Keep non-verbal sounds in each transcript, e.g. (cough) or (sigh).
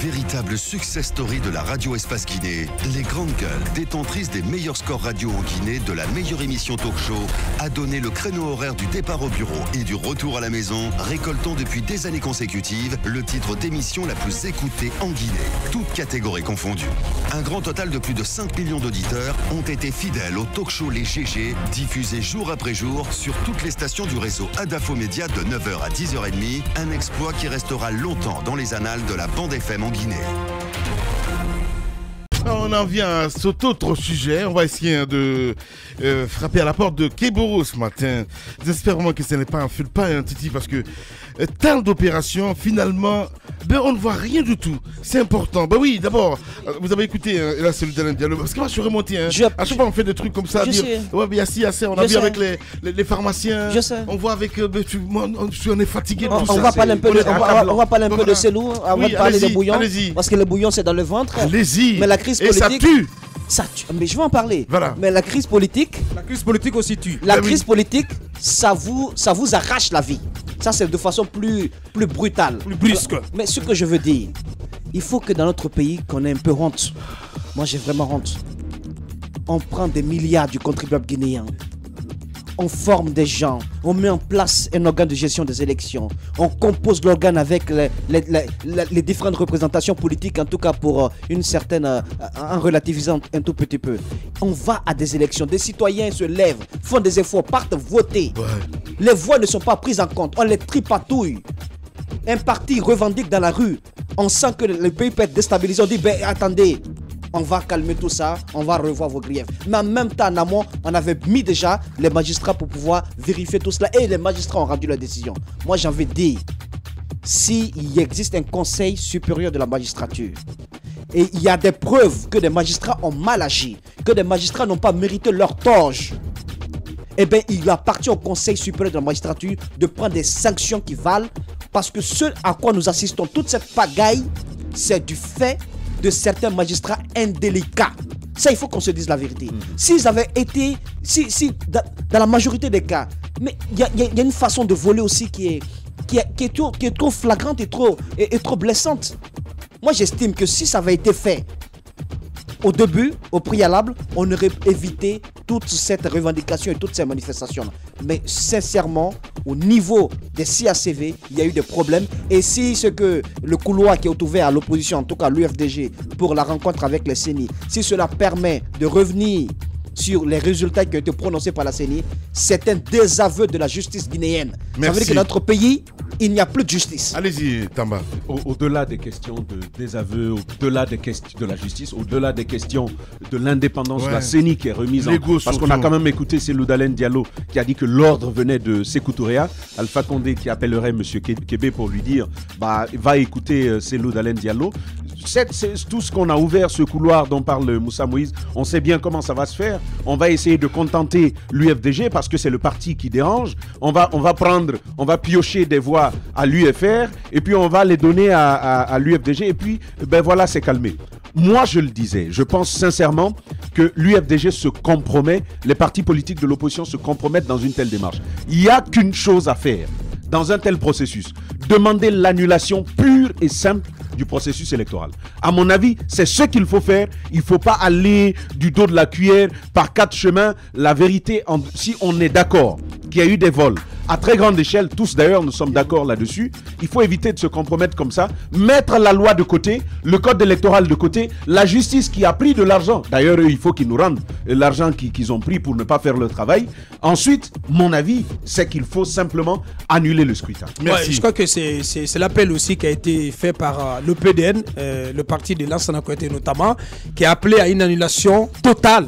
Véritable success story de la radio Espace Guinée, les grandes gueules, détentrices des meilleurs scores radio en Guinée de la meilleure émission talk show, a donné le créneau horaire du départ au bureau et du retour à la maison, récoltant depuis des années consécutives le titre d'émission la plus écoutée en Guinée, toutes catégories confondues. Un grand total de plus de 5 millions d'auditeurs ont été fidèles au talk show Les GG, diffusé jour après jour sur toutes les stations du réseau Adafo Média de 9h à 10h30, un exploit qui restera longtemps dans les annales de la bande FM en Guinée. On en vient à cet autre sujet. On va essayer de euh, frapper à la porte de Keboro ce matin. J'espère vraiment que ce n'est pas un pas un titi parce que euh, tant d'opérations, finalement, ben, on ne voit rien du tout. C'est important. Ben oui, d'abord, euh, vous avez écouté, hein, là c'est le dernier dialogue. Parce que moi je suis remonté. Hein. Je- à chaque fois on fait des trucs comme ça. Je dire, sais. ouais, mais y a ci, il y a ça. On a Je vu sais. avec les, les, les pharmaciens. Je sais. On voit avec. euh, ben, tu- moi, on, on est fatigué de On, tout on ça. va parler un peu On de, on va, on va parler un peu de Célou avant Oui, de parler des bouillons. Parce que le bouillon c'est dans le ventre. Allez-y. Mais la crise Et ça tue. Ça tue. Mais je vais en parler. Voilà. Mais la crise politique, La crise politique aussi tue. la oui. crise politique, ça vous, ça vous arrache la vie. Ça c'est de façon plus, plus brutale. Plus brusque. Mais ce que je veux dire, il faut que dans notre pays qu'on ait un peu honte. Moi j'ai vraiment honte. On prend des milliards du contribuable guinéen. On forme des gens, on met en place un organe de gestion des élections, on compose l'organe avec les, les- les- les- les différentes représentations politiques, en tout cas pour euh, une certaine, euh, en relativisant un tout petit peu. On va à des élections, des citoyens se lèvent, font des efforts, partent voter. Les voix ne sont pas prises en compte, on les tripatouille. Un parti revendique dans la rue, on sent que le pays peut être déstabilisé, on dit, ben attendez, on va calmer tout ça, on va revoir vos griefs. Mais en même temps, en amont, on avait mis déjà les magistrats pour pouvoir vérifier tout cela et les magistrats ont rendu leur décision. Moi, envie de dire, s'il existe un conseil supérieur de la magistrature, et il y a des preuves que des magistrats ont mal agi, que des magistrats n'ont pas mérité leur torge, eh bien, il appartient au Conseil supérieur de la magistrature de prendre des sanctions qui valent, parce que ce à quoi nous assistons, toute cette pagaille, c'est du fait de certains magistrats indélicats. Ça, il faut qu'on se dise la vérité. S'ils avaient été, si, si, dans, dans la majorité des cas, mais il y a, y y une façon de voler aussi qui est, qui est, qui est trop, qui est trop flagrante et trop, et, et trop blessante. Moi, j'estime que si ça avait été fait au début, au préalable, on aurait évité toute cette revendication et toutes ces manifestations. Mais sincèrement, au niveau des CACV, il y a eu des problèmes. Et si ce que le couloir qui est ouvert à l'opposition, en tout cas l'UFDG, pour la rencontre avec les CENI, si cela permet de revenir sur les résultats qui ont été prononcés par la CENI, c'est un désaveu de la justice guinéenne. Ça veut dire que dans notre pays, il n'y a plus de justice. Allez-y, Tamba. Au- Au-delà des questions de désaveu, au-delà des questions de la justice, au-delà des questions de l'indépendance de la CENI qui est remise en L'ego Parce qu'on a quand même écouté Célou Dalen Diallo qui a dit que l'ordre venait de Touréa. Alpha Condé qui appellerait M. Kébé pour lui dire bah, va écouter euh, Célou Dalen Diallo. C'est tout ce qu'on a ouvert, ce couloir dont parle Moussa Moïse. On sait bien comment ça va se faire. On va essayer de contenter l'UFDG parce que c'est le parti qui dérange. On va, on va prendre, on va piocher des voix à l'UFR et puis on va les donner à l'UFDG et puis ben voilà, c'est calmé. Moi, je le disais, je pense sincèrement que l'UFDG se compromet, les partis politiques de l'opposition se compromettent dans une telle démarche. Il n'y a qu'une chose à faire dans un tel processus, demander l'annulation pure et simple du processus électoral. À mon avis, c'est ce qu'il faut faire. Il ne faut pas aller du dos de la cuillère par quatre chemins. La vérité, si on est d'accord qu'il y a eu des vols à très grande échelle, tous d'ailleurs nous sommes d'accord là-dessus, il faut éviter de se compromettre comme ça, mettre la loi de côté, le code électoral de côté, la justice qui a pris de l'argent. D'ailleurs, eux, il faut qu'ils nous rendent l'argent qui- qu'ils ont pris pour ne pas faire le travail. Ensuite, mon avis, c'est qu'il faut simplement annuler le scrutin. Merci. Ouais, je crois que c'est l'appel aussi qui a été fait par euh, le PDN, euh, le parti de Lansana notamment, qui a appelé à une annulation totale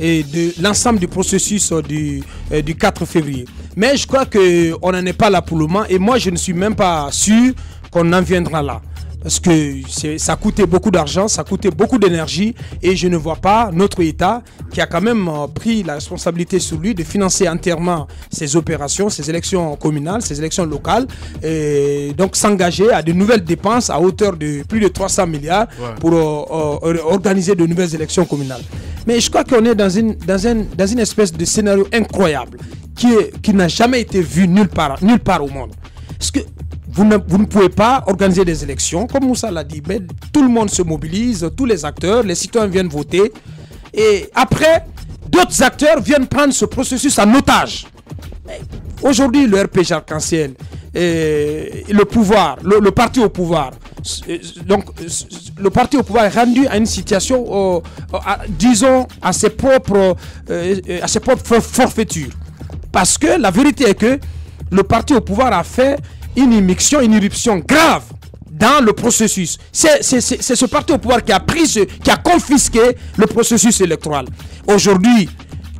et de l'ensemble du processus euh, du, euh, du 4 février. Mais je crois qu'on n'en est pas là pour le moment et moi je ne suis même pas sûr qu'on en viendra là. Parce que ça a coûté beaucoup d'argent, ça a coûté beaucoup d'énergie et je ne vois pas notre État qui a quand même euh, pris la responsabilité sur lui de financer entièrement ces opérations, ces élections communales, ces élections locales et donc s'engager à de nouvelles dépenses à hauteur de plus de 300 milliards Ouais. pour euh, euh, organiser de nouvelles élections communales. Mais je crois qu'on est dans une, dans, un- dans une espèce de scénario incroyable qui, qui n'a jamais été vu nulle part, nulle part au monde. Parce que vous ne, pouvez pas organiser des élections, comme Moussa l'a dit, mais tout le monde se mobilise, tous les acteurs, les citoyens viennent voter. Et après, d'autres acteurs viennent prendre ce processus en otage. Aujourd'hui, le RPG arc-en-ciel, le pouvoir, le, parti au pouvoir, donc le parti au pouvoir est rendu à une situation, disons, à ses propres, euh, à ses propres for- forfaitures. Parce que la vérité est que le parti au pouvoir a fait une immixtion, une irruption grave dans le processus. C'est ce parti au pouvoir qui a pris, qui a confisqué le processus électoral. Aujourd'hui,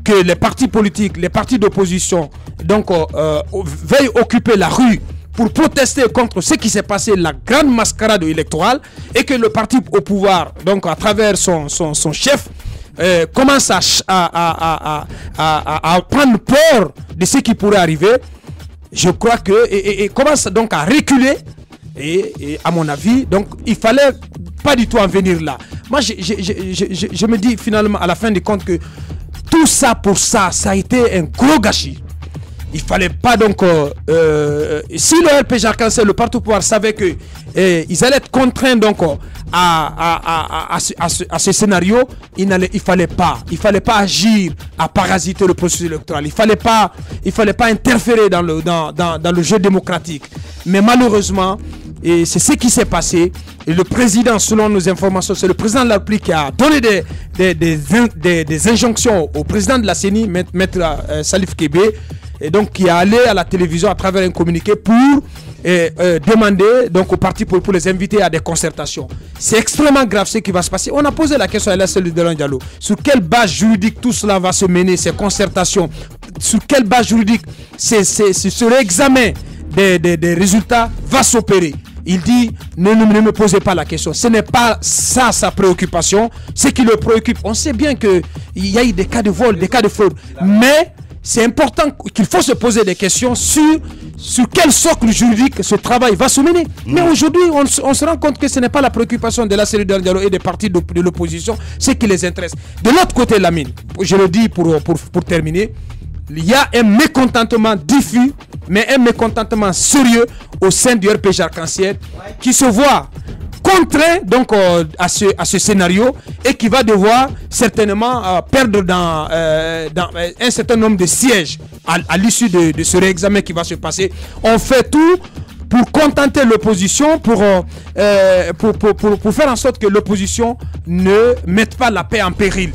que les partis politiques, les partis d'opposition, donc euh, euh, veuillent occuper la rue pour protester contre ce qui s'est passé, la grande mascarade électorale, et que le parti au pouvoir, donc à travers son, son, son chef, euh, commence à, à, à, à, prendre peur de ce qui pourrait arriver, je crois que et, commence donc à reculer. Et, à mon avis donc il fallait pas du tout en venir là. Moi je, je- je- je- me dis finalement à la fin du compte que tout ça pour ça ça a été un gros gâchis. Il fallait pas donc euh, euh, si le RPG Arc-en-Ciel, le parti au pouvoir savait que eh, ils allaient être contraints donc euh, à, à, à, ce, ce- à ce scénario il n'allait il fallait pas il fallait pas agir à parasiter le processus électoral il fallait pas il fallait pas interférer dans le dans, dans, dans le jeu démocratique mais malheureusement et c'est ce qui s'est passé. Et le président, selon nos informations, c'est le président de la République qui a donné des, des, des, in- des- des injonctions au président de la CENI, maître, maître, euh, Salif Kébé, et donc qui est allé à la télévision à travers un communiqué pour euh, demander donc au parti pour, les inviter à des concertations. C'est extrêmement grave ce qui va se passer. On a posé la question à LSL de Diallo. Sur quelle base juridique tout cela va se mener, ces concertations? Sur quelle base juridique ce réexamen des, des- des résultats va s'opérer? Il dit ne, ne- ne me posez pas la question. Ce n'est pas ça sa préoccupation. Ce qui le préoccupe, on sait bien qu'il y a eu des cas de vol, des cas de fraude. Mais c'est important qu'il faut se poser des questions sur, sur quel socle juridique ce travail va se mener. Mais aujourd'hui, on, se- on se rend compte que ce n'est pas la préoccupation de la série Diallo et des partis de, de l'opposition, ce qui les intéresse. De l'autre côté, Lamine, je le dis pour, pour, pour terminer, il y a un mécontentement diffus, mais un mécontentement sérieux au sein du RPG Arc-en-Ciel qui se voit contraint donc euh, à, ce, à ce scénario et qui va devoir certainement euh, perdre dans, euh, un certain nombre de sièges à, l'issue de, ce réexamen qui va se passer. On fait tout pour contenter l'opposition, pour, pour, pour, pour- faire en sorte que l'opposition ne mette pas la paix en péril.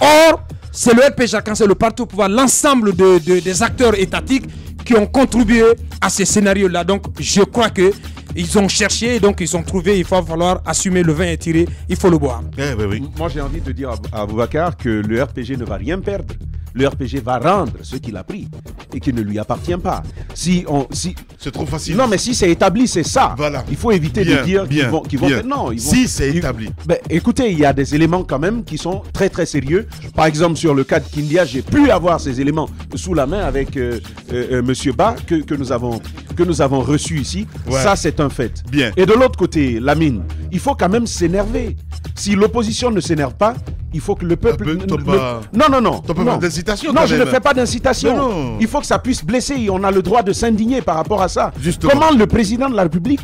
Or, c'est le RPG Arc-en-Ciel, le parti au pouvoir, l'ensemble de- de- des acteurs étatiques qui ont contribué à ces scénarios-là. Donc, je crois que ils ont cherché, et donc ils ont trouvé, il va falloir assumer le vin est tiré, il faut le boire. Eh ben oui. Moi, j'ai envie de dire à, à Boubacar que le RPG ne va rien perdre. Le RPG va rendre ce qu'il a pris et qui ne lui appartient pas. Si on, si, C'est trop facile. non, mais si c'est établi, c'est ça. Voilà. Il faut éviter Bien, de dire bien, qu'ils vont, qu'ils vont faire- Non, ils vont. Si c'est établi. Ben, écoutez, il y a des éléments quand même qui sont très très sérieux. Par exemple, sur le cas de Kindia, j'ai pu avoir ces éléments sous la main avec euh, euh, euh, Monsieur Ba que, que nous avons que nous avons reçu ici. Ouais. Ça, c'est un fait. Bien. Et de l'autre côté, Lamine, il faut quand même s'énerver. Si l'opposition ne s'énerve pas, il faut que le peuple. tombe ne- à- Non, non, non. Non. d'incitation, Non, je ne fais pas d'incitation. Il faut que ça puisse blesser. et On a le droit de s'indigner par rapport à ça. Justement. Comment le président de la République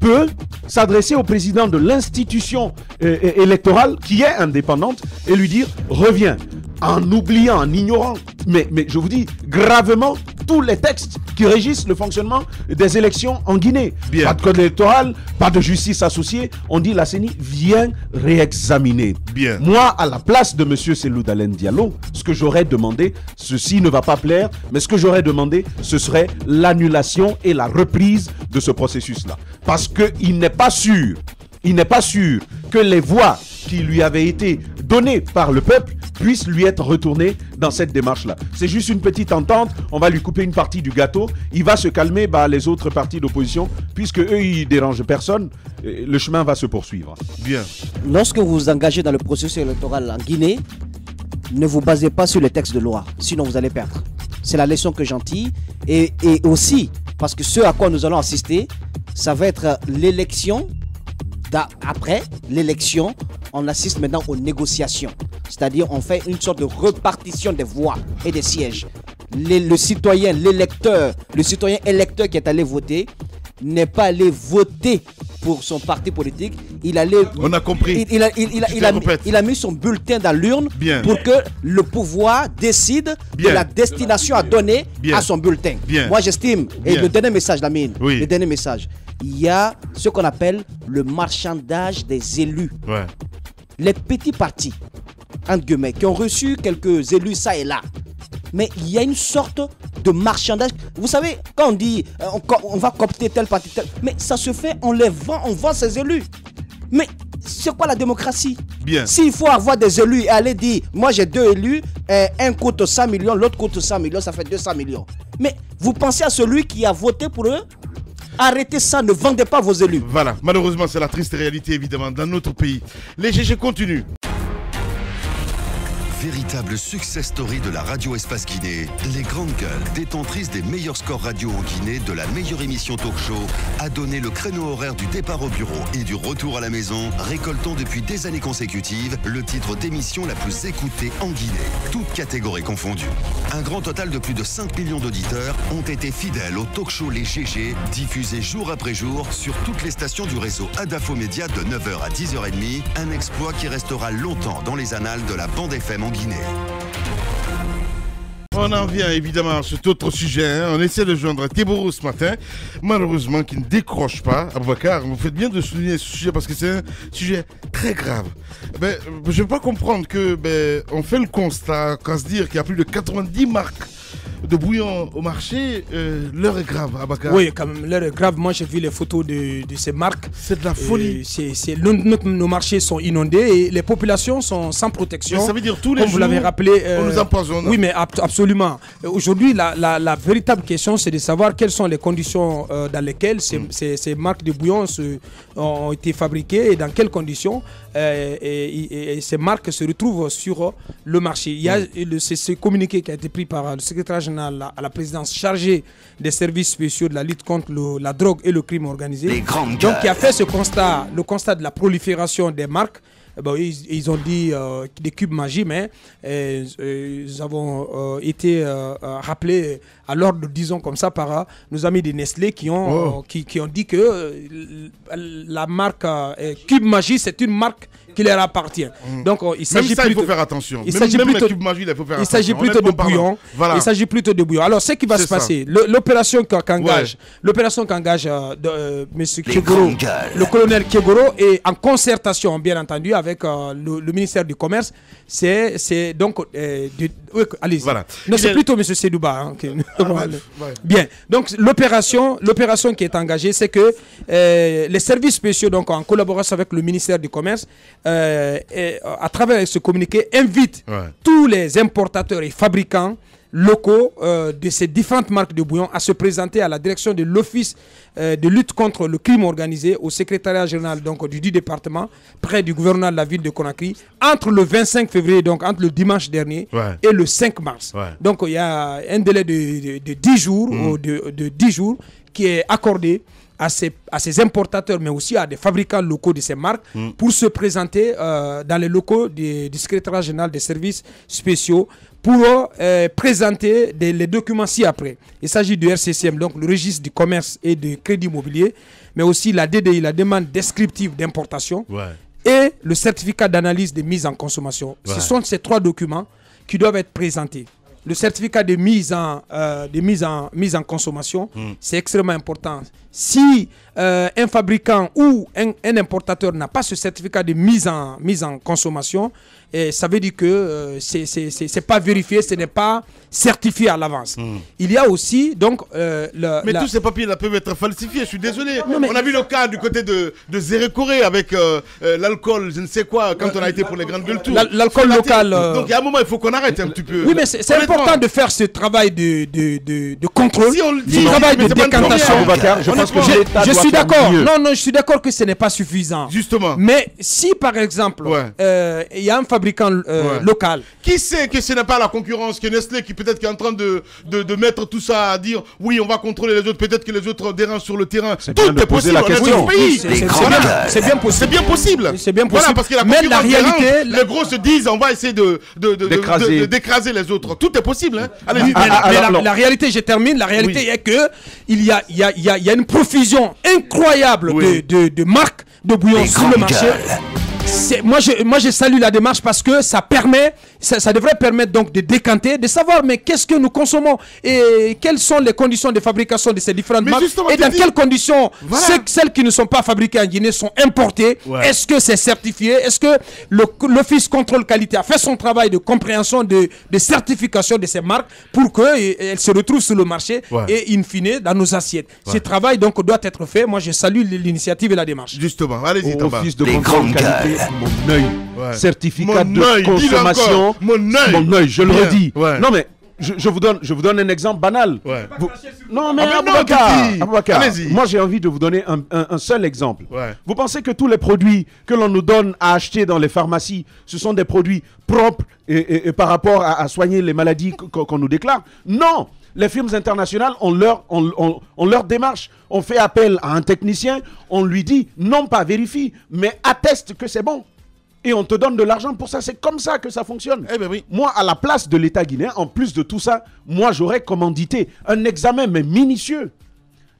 peut s'adresser au président de l'institution euh, euh, électorale qui est indépendante et lui dire reviens en oubliant, en ignorant, mais, mais je vous dis gravement tous les textes qui régissent le fonctionnement des élections en Guinée. Bien. Pas de code électoral, pas de justice associée. On dit la CENI vient réexaminer. Bien. Moi, à la place de Monsieur Selou Dalen Diallo, ce que j'aurais demandé, ceci ne va pas plaire, mais ce que j'aurais demandé, ce serait l'annulation et la reprise de ce processus-là. Parce qu'il n'est pas sûr, il n'est pas sûr que les voix qui lui avaient été données par le peuple puissent lui être retournées dans cette démarche-là. C'est juste une petite entente, on va lui couper une partie du gâteau, il va se calmer bah, les autres partis d'opposition, puisque eux, ils dérangent personne, et le chemin va se poursuivre. Bien. Lorsque vous vous engagez dans le processus électoral en Guinée, ne vous basez pas sur les textes de loi, sinon vous allez perdre. C'est la leçon que j'en tire. Et, et aussi, parce que ce à quoi nous allons assister, ça va être l'élection. Après l'élection, on assiste maintenant aux négociations. C'est-à-dire, on fait une sorte de repartition des voix et des sièges. Le citoyen, l'électeur, le citoyen électeur qui est allé voter n'est pas allé voter pour son parti politique. Il allait. On a compris. Il, il a, il- il mis son bulletin dans l'urne Bien. pour que le pouvoir décide Bien. de la destination à donner Bien. à son bulletin. Bien. Moi, j'estime. Et le dernier message, Lamine. Oui. Le dernier message. Il y a ce qu'on appelle le marchandage des élus Ouais. les petits partis, entre guillemets, qui ont reçu quelques élus ça et là. Mais il y a une sorte de marchandage. Vous savez, quand on dit euh, on, va coopter tel parti, tel, mais ça se fait, on les vend, on vend ces élus. Mais c'est quoi la démocratie? Bien. S'il faut avoir des élus et aller dire, moi j'ai deux élus, euh, un coûte 100 millions, l'autre coûte 100 millions, ça fait 200 millions. Mais vous pensez à celui qui a voté pour eux? Arrêtez ça, ne vendez pas vos élus. Voilà, malheureusement, c'est la triste réalité, évidemment, dans notre pays. Les GG continuent. Véritable success story de la radio Espace Guinée, les grandes gueules, détentrices des meilleurs scores radio en Guinée de la meilleure émission talk show, a donné le créneau horaire du départ au bureau et du retour à la maison, récoltant depuis des années consécutives le titre d'émission la plus écoutée en Guinée, toutes catégories confondues. Un grand total de plus de 5 millions d'auditeurs ont été fidèles au talk show Les GG, diffusé jour après jour sur toutes les stations du réseau Adafo Média de 9h à 10h30, un exploit qui restera longtemps dans les annales de la bande FM Guinée. On en vient évidemment à cet autre sujet. hein. On essaie de joindre Teboro ce matin. Malheureusement, qui ne décroche pas. Aboubacar, vous faites bien de souligner ce sujet parce que c'est un sujet très grave. Ben, je ne peux pas comprendre que ben, on fait le constat qu'à se dire qu'il y a plus de 90 marques de bouillon au marché, euh, l'heure est grave, Abakar. Oui, quand même, l'heure est grave. Moi, j'ai vu les photos de, de ces marques. C'est de la folie. c'est- c'est- nos, marchés sont inondés et les populations sont sans protection. Mais ça veut dire tous les Comme vous l'avez jours, rappelé. on nous empoisonne. Oui, mais ab- absolument. Euh, Aujourd'hui, la, la- la véritable question, c'est de savoir quelles sont les conditions euh, dans lesquelles ces, Mm. ces- ces marques de bouillon se- ont été fabriquées et dans quelles conditions euh, et, et- et ces marques se retrouvent sur le marché. Il y a Mm. le, ce communiqué qui a été pris par le secrétaire général à- la présidence chargé des services spéciaux de la lutte contre le- la drogue et le crime organisé. Donc, qui a fait ce constat, le constat de la prolifération des marques. Eh ben, ils, ils ont dit euh, des cubes magie, mais euh, euh, nous avons euh, été euh, rappelés à l'ordre, disons comme ça, par nos amis de Nestlé qui ont, Oh. euh, qui, qui ont dit que la marque euh, Cube Magie, c'est une marque qui leur appartient. Donc, euh, il Même s'agit ça, il faut plutôt- faire attention. il s'agit plutôt- les cubes magiques, il faut faire il attention. s'agit plutôt de bouillon. Voilà. Il s'agit plutôt de bouillon. Alors, ce qui va se ça. passer, l'opération qu'engage, l'opération qu'engage euh, de, euh, Monsieur Les Kegoro, grandes gueules. le colonel Kegoro, et en concertation, bien entendu, avec euh, le, le ministère du Commerce, c'est c'est donc. euh, de- oui, allez Voilà. Non, c'est est- plutôt Monsieur Sedouba. hein, qui- (laughs) ouais, ouais. Bien. Donc l'opération, l'opération qui est engagée, c'est que euh, les services spéciaux, donc en collaboration avec le ministère du Commerce, euh, et, à travers ce communiqué, invitent Ouais. tous les importateurs et fabricants locaux euh, de ces différentes marques de bouillon à se présenter à la direction de l'office euh, de lutte contre le crime organisé au secrétariat général donc du département près du gouvernement de la ville de Conakry entre le 25 février donc entre le dimanche dernier Ouais. et le 5 mars. Ouais. Donc il y a un délai de, de, de 10 jours ou de, de 10 jours qui est accordé à ces importateurs, mais aussi à des fabricants locaux de ces marques, pour se présenter euh, dans les locaux du, du secrétariat général des services spéciaux pour euh, présenter des- les documents ci-après. Il s'agit du RCCM, donc le registre du commerce et du crédit immobilier, mais aussi la DDI, la demande descriptive d'importation, Ouais. et le certificat d'analyse de mise en consommation. Ouais. Ce sont ces trois documents qui doivent être présentés. Le certificat de mise en, euh, de mise en, mise en consommation, Hmm. c'est extrêmement important. Si euh, un fabricant ou un, un importateur n'a pas ce certificat de mise en, mise en consommation, ça veut dire que euh, c'est- c'est pas vérifié, ce n'est pas certifié à l'avance. Il y a aussi donc euh, le, Hmm. Mais la- tous ces papiers-là peuvent être falsifiés, je suis désolé. Non, mais- On a vu le cas du côté de, de Zéré Corée avec euh, euh, l'alcool, je ne sais quoi, quand on a été pour les grandes gueules l'alcool local, euh, Donc il y a un moment, il faut qu'on arrête un petit peu. Oui, mais c'est important de faire ce travail de, de, de, de contrôle, Si on le ce dit, travail mais de décantation. première. Je pense que Je doit suis d'accord. Non, non, je suis d'accord que ce n'est pas suffisant. Justement. Mais si par exemple, Ouais. euh, il y a un fabricant euh, Ouais. local. Qui sait que ce n'est pas la concurrence, que Nestlé qui peut-être qui est en train de, de, de mettre tout ça à dire oui, on va contrôler les autres, peut-être que les autres dérangent sur le terrain. Tout est possible la dans pays. C'est- Voilà. bien- bien C'est possible. bien possible. C'est bien Voilà, possible. parce que la Mais la réalité, dérange. la- les gros se disent on va essayer de, de, de, de- D'écraser. les autres. Tout est possible. Hein. Allez, Mais, Ah, la- ah, mais la, réalité, je termine, la réalité Oui. est que il y a, il y, a, il y, a, il y a une profusion incroyable Oui. de, de, de marques de bouillon sur le marché. Moi je, moi, je salue la démarche parce que ça permet, ça, ça devrait permettre donc de décanter, de savoir mais qu'est-ce que nous consommons et quelles sont les conditions de fabrication de ces différentes Mais marques et dans dis- quelles conditions Voilà. ceux- celles qui ne sont pas fabriquées en Guinée sont importées. Ouais. Est-ce que c'est certifié? Est-ce que le- l'Office contrôle qualité a fait son travail de compréhension, de, de certification de ces marques pour qu'elles se retrouvent sur le marché Ouais. et in fine dans nos assiettes? Ce travail donc doit être fait. Moi je salue l'initiative et la démarche. Justement, allez-y, office de contrôle qualité, mon œil. Ouais. Certificat Mon de consommation. Mon œil. Mon œil, je le Bien, redis. ouais. Non mais je, je vous donne, je vous donne un exemple banal. Ouais. Vous- Non mais, Ah, mais non, Aboubacar, Titi. Aboubacar, Allez-y. moi j'ai envie de vous donner un, un- un seul exemple. Ouais. Vous pensez que tous les produits que l'on nous donne à acheter dans les pharmacies, ce sont des produits propres et, et- et par rapport à, à soigner les maladies qu- qu'on qu'on nous déclare? Non les firmes internationales ont leur, ont- ont- ont leur démarche. On fait appel à un technicien, on lui dit non pas vérifie, mais atteste que c'est bon. Et on te donne de l'argent pour ça. C'est comme ça que ça fonctionne. Eh ben oui. Moi, à la place de l'État guinéen, en plus de tout ça, moi, j'aurais commandité un examen, mais minutieux.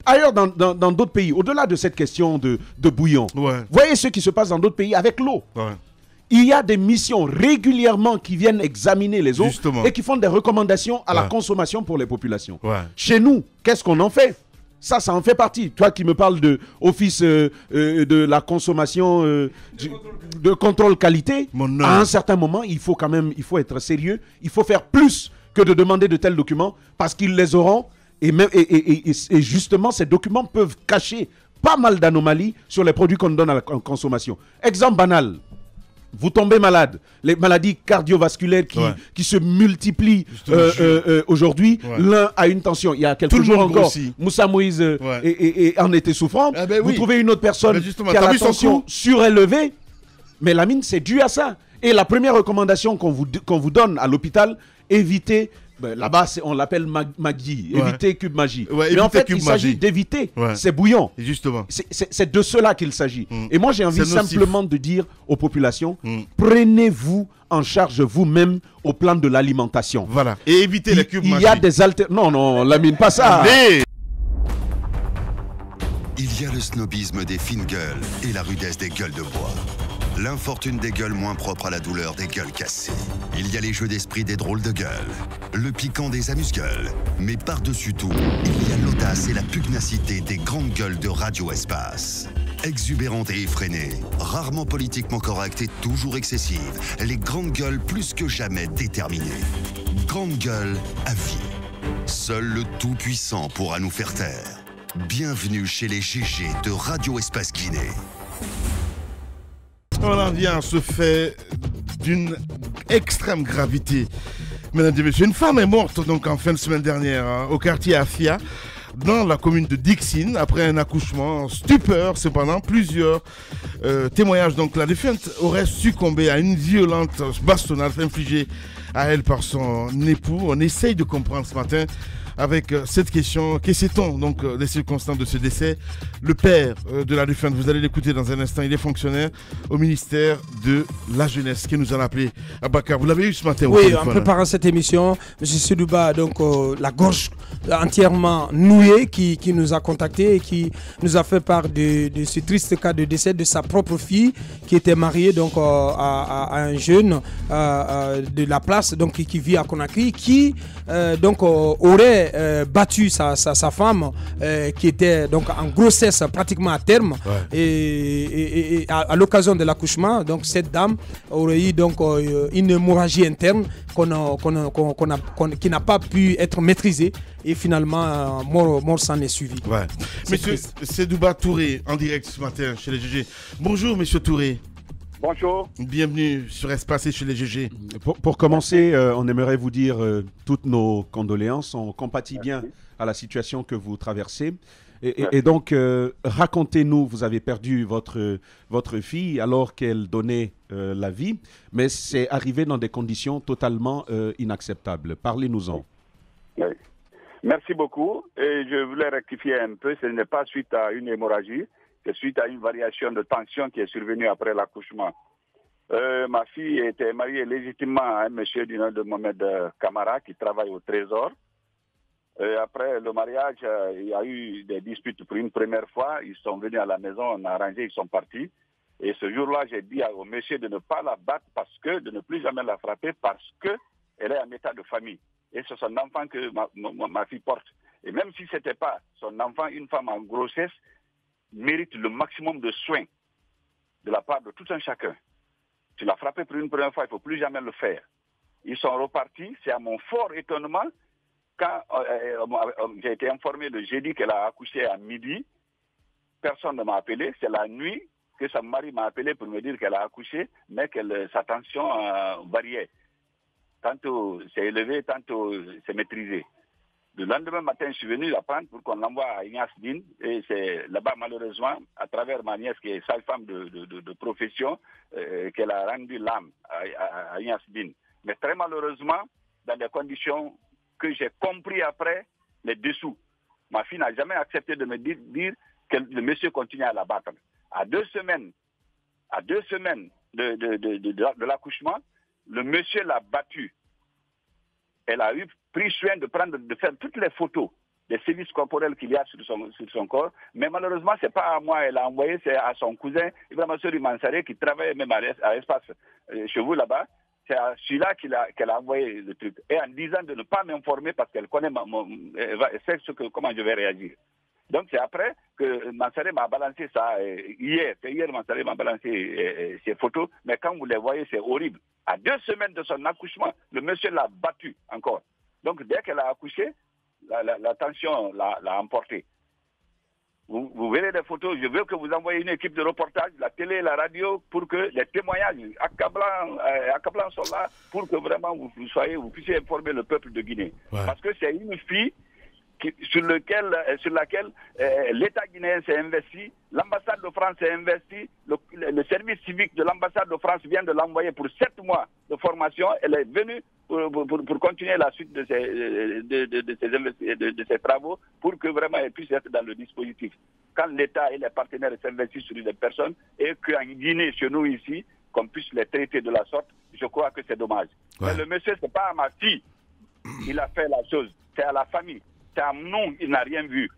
Ailleurs, dans dans- dans d'autres pays, au-delà de cette question de, de bouillon, Ouais. voyez ce qui se passe dans d'autres pays avec l'eau. Ouais. Il y a des missions régulièrement qui viennent examiner les eaux Justement. et qui font des recommandations à la consommation pour les populations. Ouais. Chez nous, qu'est-ce qu'on en fait? Ça, ça en fait partie. Toi qui me parles de office euh, euh, de la consommation, euh, du- de contrôle qualité, Mon à un certain moment, il faut quand même, il faut être sérieux. Il faut faire plus que de demander de tels documents parce qu'ils les auront. Et, même, et, et- et- et justement, ces documents peuvent cacher pas mal d'anomalies sur les produits qu'on donne à la con- consommation. Exemple banal. Vous tombez malade, les maladies cardiovasculaires qui, Ouais. qui se multiplient euh, euh, euh, aujourd'hui, Ouais. l'un a une tension. Il y a quelques Tout jours encore, grossit. Moussa Moïse euh, Ouais. et, et- et en était souffrant. Ah ben Vous trouvez une autre personne Ben justement, qui a la tension surélevée. Mais la mine, c'est dû à ça. Et la première recommandation qu'on vous, qu'on vous donne à l'hôpital, évitez. ben, Là-bas, on l'appelle mag- Maggi, Ouais. éviter cube magie. Ouais, Mais en éviter fait, cube il s'agit magie. d'éviter. Ouais. Bouillant. Et justement. C'est- de cela qu'il s'agit. Mm. Et moi, j'ai envie simplement de dire aux populations, Mm. prenez-vous en charge vous-même au plan de l'alimentation. Voilà. Et éviter les cubes il y a des alter... Non, non, Lamine, pas ça. Allez Il y a le snobisme des fines gueules et la rudesse des gueules de bois. L'infortune des gueules moins propres à la douleur des gueules cassées. Il y a les jeux d'esprit des drôles de gueules. Le piquant des amuse-gueules. Mais par-dessus tout, il y a l'audace et la pugnacité des grandes gueules de Radio Espace. Exubérantes et effrénées, rarement politiquement correctes et toujours excessives, les grandes gueules plus que jamais déterminées. Grandes gueules à vie. Seul le Tout-Puissant pourra nous faire taire. Bienvenue chez les GG de Radio Espace Guinée. On en vient à ce fait d'une extrême gravité. Mesdames et messieurs, une femme est morte donc en fin de semaine dernière hein, au quartier Afia, dans la commune de Dixine, après un accouchement en stupeur. Cependant, plusieurs euh, témoignages. Donc, la défunte aurait succombé à une violente bastonnade infligée à elle par son époux. On essaye de comprendre ce matin avec euh, cette question. Que sait-on donc euh, des circonstances de ce décès? Le père euh, de la défunte, vous allez l'écouter dans un instant, il est fonctionnaire au ministère de la Jeunesse, qui nous a appelé Abakar. Vous l'avez eu ce matin au Oui, en hein? préparant cette émission, M. Sedouba, donc euh, la gorge entièrement nouée, qui, qui nous a contacté et qui nous a fait part de, de ce triste cas de décès de sa propre fille, qui était mariée donc euh, à, un jeune euh, de la place, donc qui, vit à Conakry, qui donc euh, euh, battu sa, sa, sa femme, euh, qui était donc en grossesse pratiquement à terme, Ouais. et, et- et à, à l'occasion de l'accouchement, donc cette dame aurait eu donc euh, une hémorragie interne qu'on a- qu'on a- qu'on- qu'on a- qu'on- qui n'a pas pu être maîtrisée et finalement mort, mort s'en est suivi. Ouais. C'est Monsieur. Sedouba Touré, en direct ce matin chez les GG. Bonjour, monsieur Touré. Bonjour. Bienvenue sur Espace et chez les GG. Pour, pour commencer, euh, on aimerait vous dire euh, toutes nos condoléances. On compatit bien à la situation que vous traversez. Et, donc, euh, racontez-nous, vous avez perdu votre, votre fille alors qu'elle donnait euh, la vie, mais c'est arrivé dans des conditions totalement euh, inacceptables. Parlez-nous-en. Merci beaucoup. Et je voulais rectifier un peu, ce n'est pas suite à une hémorragie, c'est suite à une variation de tension qui est survenue après l'accouchement. ma fille était mariée légitimement à un monsieur du nom de Mohamed Kamara qui travaille au Trésor. Et après le mariage, euh, il y a eu des disputes pour une première fois. Ils sont venus à la maison, on a arrangé, ils sont partis. Et ce jour-là, j'ai dit au monsieur de ne pas la battre parce que, de ne plus jamais la frapper parce qu'elle est en état de famille. Et c'est son enfant que ma, fille porte. Et même si ce n'était pas son enfant, une femme en grossesse mérite le maximum de soins de la part de tout un chacun. Tu l'as frappé pour une première fois, il ne faut plus jamais le faire. Ils sont repartis, c'est à mon fort étonnement quand euh, euh, euh, j'ai été informé le jeudi qu'elle a accouché à midi, personne ne m'a appelé. C'est la nuit que sa mari m'a appelé pour me dire qu'elle a accouché, mais que sa tension variait. Tantôt c'est élevé, tantôt c'est maîtrisé. Le lendemain matin, je suis venu la prendre pour qu'on l'envoie à Ignace Din. Et c'est là-bas, malheureusement, à travers ma nièce qui est sage-femme de, profession, qu'elle a rendu l'âme à, à, Ignace Din. Mais très malheureusement, dans des conditions que j'ai compris après les dessous. Ma fille n'a jamais accepté de me dire, que le monsieur continue à la battre. À deux semaines, à deux semaines de, de, l'accouchement, le monsieur l'a battue. Elle a eu pris soin de prendre, de faire toutes les photos des sévices corporels qu'il y a sur son, corps. Mais malheureusement, ce n'est pas à moi, elle a envoyé, c'est à son cousin, Ibrahim Mansare, qui travaille même à l'espace euh, chez vous là-bas c'est à celui-là qu'elle a, envoyé le truc. Et en disant de ne pas m'informer parce qu'elle connaît sait ce que, comment je vais réagir. Donc c'est après que Mansaré m'a balancé ça hier. C'est hier Mansaré m'a balancé ses photos. Mais quand vous les voyez, c'est horrible. À deux semaines de son accouchement, le monsieur l'a battu encore. Donc dès qu'elle a accouché, la, la tension l'a emporté. Vous, verrez des photos. Je veux que vous envoyez une équipe de reportage, la télé, la radio, pour que les témoignages accablants, euh, soient là, pour que vraiment vous, soyez, vous puissiez informer le peuple de Guinée. Parce que c'est une fille sur, lequel, euh, sur laquelle euh, l'État guinéen s'est investi, l'ambassade de France s'est investi, le, service civique de l'ambassade de France vient de l'envoyer pour sept mois de formation. Elle est venue pour, pour, continuer la suite de ses, de, de, de, ses travaux pour que vraiment elle puisse être dans le dispositif. Quand l'État et les partenaires s'investissent sur des personnes et qu'en Guinée, chez nous ici, qu'on puisse les traiter de la sorte, je crois que c'est dommage. Mais le monsieur, c'est pas à ma fille il a fait la chose, c'est à la famille c'est à nous, il n'a rien vu.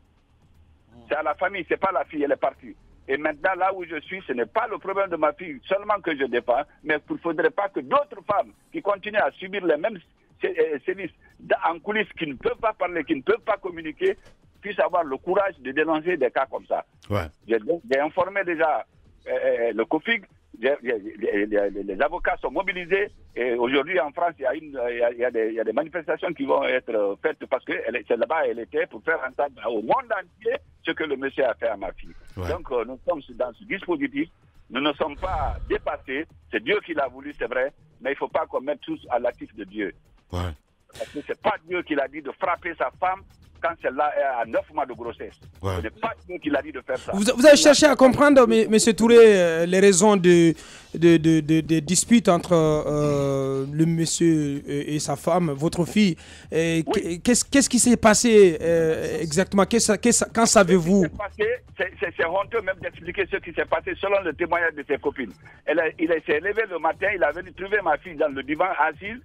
C'est à la famille, c'est pas la fille, elle est partie. Et maintenant, là où je suis, ce n'est pas le problème de ma fille seulement que je défends, mais il ne faudrait pas que d'autres femmes qui continuent à subir les mêmes euh, sévices en coulisses, qui ne peuvent pas parler, qui ne peuvent pas communiquer, puissent avoir le courage de dénoncer des cas comme ça. J'ai informé déjà euh, euh, le COFIG, les, avocats sont mobilisés et aujourd'hui en France, il y, a des, manifestations qui vont être faites parce que c'est là-bas elle était pour faire entendre au monde entier ce que le monsieur a fait à ma fille. Donc euh, nous sommes dans ce dispositif, nous ne sommes pas dépassés, c'est Dieu qui l'a voulu, c'est vrai, mais il ne faut pas qu'on mette tous à l'actif de Dieu. Parce que ce n'est pas Dieu qui l'a dit de frapper sa femme quand celle-là est à 9 mois de grossesse. Ce n'est pas Dieu qui l'a dit de faire ça. Vous, avez cherché à comprendre, M. Touré, euh, les raisons de, de, de, disputes entre euh, le monsieur et sa femme, votre fille. Qu'est-ce qui s'est passé euh, exactement? Quand savez-vous? C'est honteux même d'expliquer ce qui s'est passé selon le témoignage de ses copines. Elle il s'est levé le matin, il a venu trouver ma fille dans le divan assise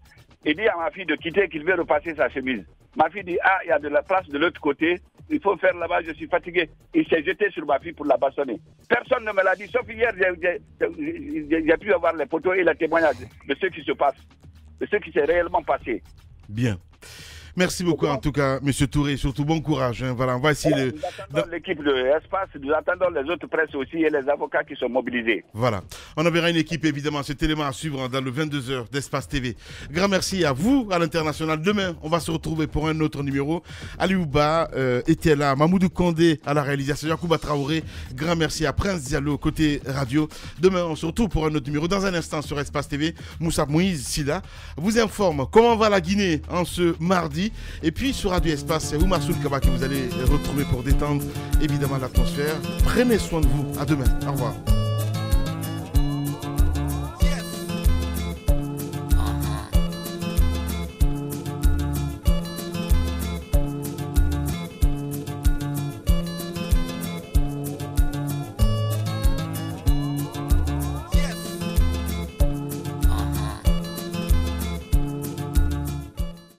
et dit à ma fille de quitter qu'il veut repasser sa chemise. Ma fille dit, ah, il y a de la place de l'autre côté, il faut faire là-bas, je suis fatigué. Il s'est jeté sur ma fille pour la bastonner. Personne ne me l'a dit, sauf hier, j'ai pu avoir les photos et les témoignages de ce qui se passe, de ce qui s'est réellement passé. Bien. Merci beaucoup en tout cas, Monsieur Touré. Surtout bon courage. Hein. Voilà, on va essayer de. Nous l'équipe de Espace, nous attendons les autres presses aussi et les avocats qui sont mobilisés. Voilà. On enverra une équipe évidemment, cet élément à suivre dans le 22h d'Espace TV. Grand merci à vous, à l'international. Demain, on va se retrouver pour un autre numéro. Aliouba euh, était là, Mamoudou Kondé à la réalisation, Yacouba Traoré. Grand merci à Prince Diallo côté radio. Demain, on se retrouve pour un autre numéro. Dans un instant sur Espace TV, Moussa Moïse Sida vous informe comment va la Guinée en ce mardi. Et puis sur Radio Espace, c'est Oumar Kaba que vous allez retrouver pour détendre évidemment l'atmosphère. Prenez soin de vous. À demain. Au revoir.